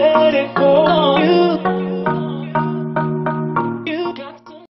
let it go.